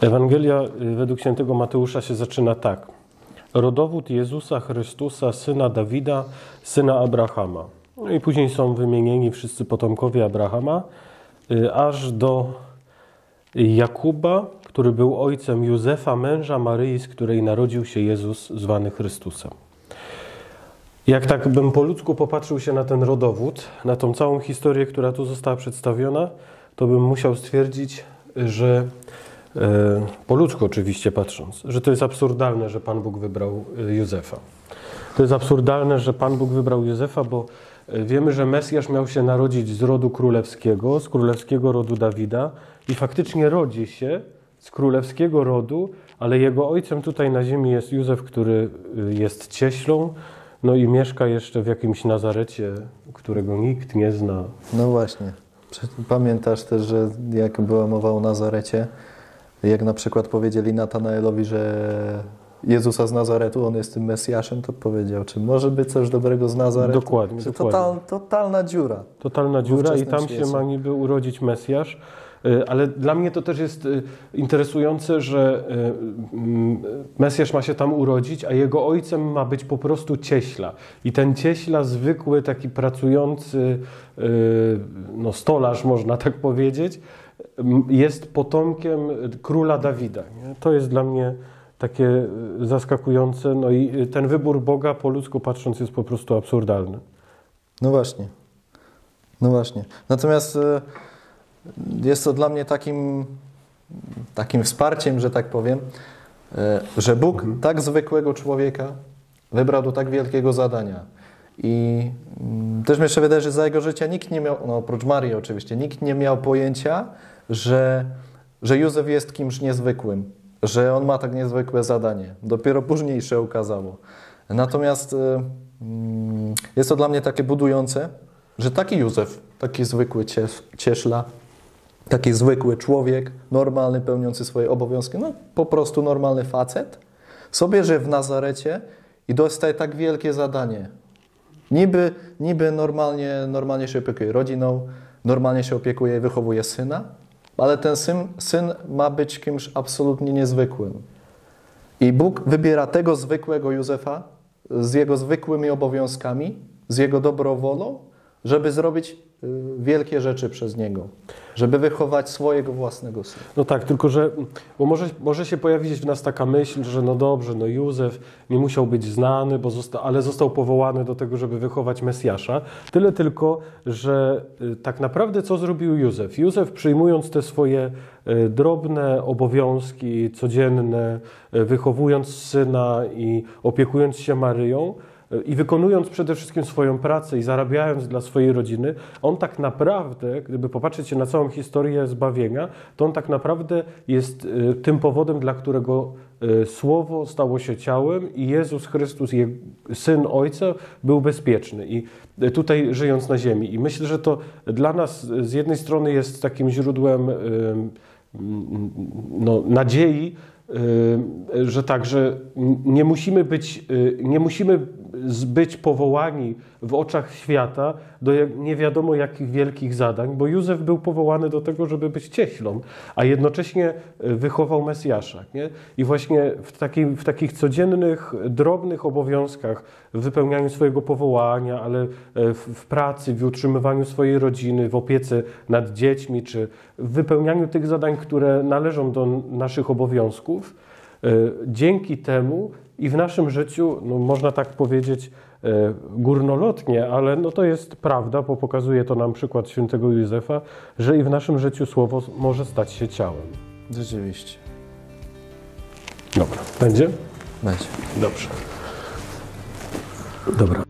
Ewangelia y, według świętego Mateusza się zaczyna tak. Rodowód Jezusa Chrystusa, syna Dawida, syna Abrahama. No i później są wymienieni wszyscy potomkowie Abrahama, y, aż do Jakuba, który był ojcem Józefa, męża Maryi, z której narodził się Jezus zwany Chrystusem. Jak tak bym po ludzku popatrzył się na ten rodowód, na tą całą historię, która tu została przedstawiona, to bym musiał stwierdzić, że po ludzku oczywiście patrząc, że to jest absurdalne, że Pan Bóg wybrał e, Józefa. To jest absurdalne, że Pan Bóg wybrał Józefa, bo e, wiemy, że Mesjasz miał się narodzić z rodu królewskiego, z królewskiego rodu Dawida i faktycznie rodzi się z królewskiego rodu, ale jego ojcem tutaj na ziemi jest Józef, który jest cieślą, no i mieszka jeszcze w jakimś Nazarecie, którego nikt nie zna. No właśnie. Pamiętasz też, że jak była mowa o Nazarecie, jak na przykład powiedzieli Natanaelowi, że Jezusa z Nazaretu, on jest tym Mesjaszem, to powiedział, czy może być coś dobrego z Nazaretu? Dokładnie. Czy. Total, totalna dziura. Totalna dziura i tam świecie. się ma niby urodzić Mesjasz. Y, Ale dla mnie to też jest y, interesujące, że y, mm, Mesjasz ma się tam urodzić, a jego ojcem ma być po prostu cieśla. I ten cieśla, zwykły, taki pracujący no, stolarz, można tak powiedzieć, jest potomkiem króla Dawida. Nie? To jest dla mnie takie zaskakujące. No i ten wybór Boga po ludzku patrząc jest po prostu absurdalny. No właśnie. No właśnie. Natomiast e, jest to dla mnie takim, takim wsparciem, że tak powiem, e, że Bóg tak zwykłego człowieka wybrał do tak wielkiego zadania. I mm, też mi się wydaje, że za jego życia nikt nie miał, no oprócz Marii oczywiście, nikt nie miał pojęcia, że, że Józef jest kimś niezwykłym, że on ma tak niezwykłe zadanie. Dopiero później się okazało. Natomiast e, mm, jest to dla mnie takie budujące, że taki Józef, taki zwykły cieszla, taki zwykły człowiek, normalny, pełniący swoje obowiązki, no po prostu normalny facet, sobie żyje w Nazarecie i dostaje tak wielkie zadanie. Niby, niby normalnie, normalnie się opiekuje rodziną, normalnie się opiekuje i wychowuje syna, ale ten syn, syn ma być kimś absolutnie niezwykłym. I Bóg wybiera tego zwykłego Józefa z jego zwykłymi obowiązkami, z jego dobrowolą, żeby zrobić wielkie rzeczy przez niego, żeby wychować swojego własnego syna. No tak, tylko że bo może, może się pojawić w nas taka myśl, że no dobrze, no Józef nie musiał być znany, bo zosta, ale został powołany do tego, żeby wychować Mesjasza. Tyle tylko, że y, tak naprawdę co zrobił Józef? Józef przyjmując te swoje y, drobne obowiązki codzienne, y, wychowując syna i opiekując się Maryją, i wykonując przede wszystkim swoją pracę i zarabiając dla swojej rodziny, on tak naprawdę, gdyby popatrzeć na całą historię zbawienia, to on tak naprawdę jest y, tym powodem, dla którego y, Słowo stało się ciałem i Jezus Chrystus, Syn Ojca, był bezpieczny. I y, tutaj żyjąc na ziemi. I myślę, że to dla nas z jednej strony jest takim źródłem no, nadziei, że tak, że nie musimy być, y, nie musimy być powołani w oczach świata do nie wiadomo jakich wielkich zadań, bo Józef był powołany do tego, żeby być cieślą, a jednocześnie y, wychował Mesjasza. Nie? I właśnie w, takim, w takich codziennych, drobnych obowiązkach, w wypełnianiu swojego powołania, ale w, w pracy, w utrzymywaniu swojej rodziny, w opiece nad dziećmi, czy w wypełnianiu tych zadań, które należą do naszych obowiązków, e, dzięki temu i w naszym życiu, no można tak powiedzieć e, górnolotnie, ale no to jest prawda, bo pokazuje to nam przykład świętego Józefa, że i w naszym życiu słowo może stać się ciałem. Rzeczywiście. Dobra, będzie? Będzie. Dobrze. Dobra.